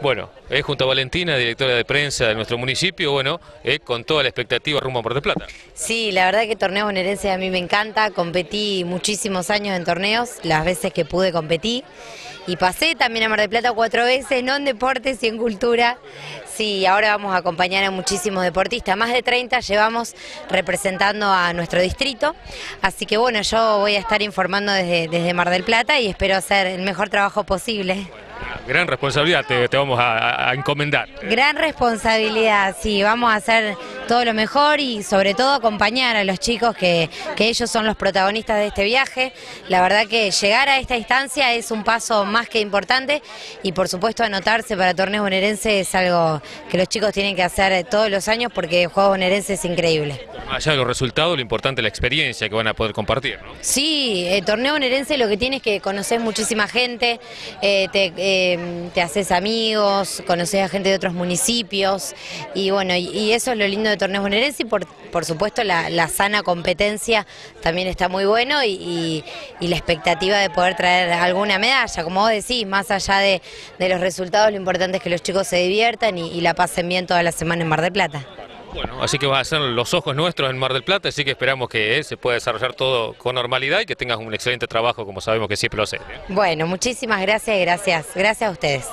Bueno, es junto a Valentina, directora de prensa de nuestro municipio, bueno, con toda la expectativa rumbo a Mar del Plata. Sí, la verdad que torneo bonaerense a mí me encanta, competí muchísimos años en torneos, las veces que pude competí, y pasé también a Mar del Plata cuatro veces, no en deportes y en cultura. Sí, ahora vamos a acompañar a muchísimos deportistas, más de 30 llevamos representando a nuestro distrito, así que bueno, yo voy a estar informando desde, desde Mar del Plata y espero hacer el mejor trabajo posible. Gran responsabilidad te, vamos a encomendar. Gran responsabilidad, sí, vamos a hacer todo lo mejor y sobre todo acompañar a los chicos que, que ellos son los protagonistas de este viaje. La verdad que llegar a esta instancia es un paso más que importante y por supuesto anotarse para torneos bonaerenses es algo que los chicos tienen que hacer todos los años porque el juego bonaerense es increíble. Allá de los resultados, lo importante es la experiencia que van a poder compartir, ¿no? Sí, el torneo bonaerense lo que tiene es que conoces muchísima gente, eh, te, eh, te haces amigos, conoces a gente de otros municipios y bueno, y, y eso es lo lindo de torneos bonaerense y por, por supuesto la, la sana competencia también está muy bueno y, y- y la expectativa de poder traer alguna medalla, como vos decís, más allá de, de los resultados, lo importante es que los chicos se diviertan y, y la pasen bien toda la semana en Mar del Plata. Bueno, así que vas a ser los ojos nuestros en Mar del Plata, así que esperamos que eh, se pueda desarrollar todo con normalidad y que tengas un excelente trabajo como sabemos que siempre lo haces. ¿eh? Bueno, muchísimas gracias, gracias, gracias a ustedes.